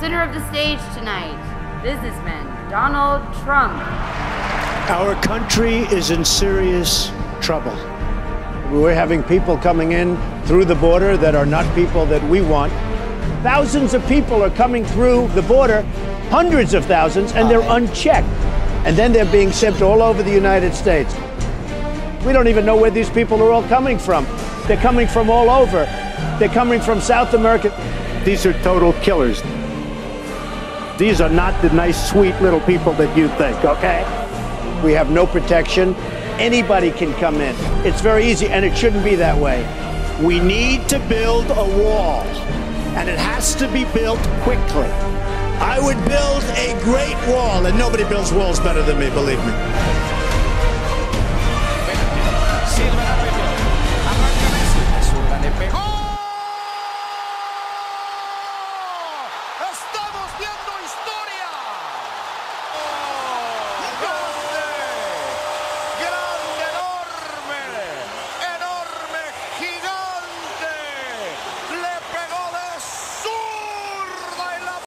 Center of the stage tonight, businessman Donald Trump. Our country is in serious trouble. We're having people coming in through the border that are not people that we want. Thousands of people are coming through the border, hundreds of thousands, and they're unchecked. And then they're being sent all over the United States. We don't even know where these people are all coming from. They're coming from all over. They're coming from South America. These are total killers. These are not the nice, sweet little people that you think, okay? We have no protection. Anybody can come in. It's very easy, and it shouldn't be that way. We need to build a wall, and it has to be built quickly. I would build a great wall, and nobody builds walls better than me, believe me.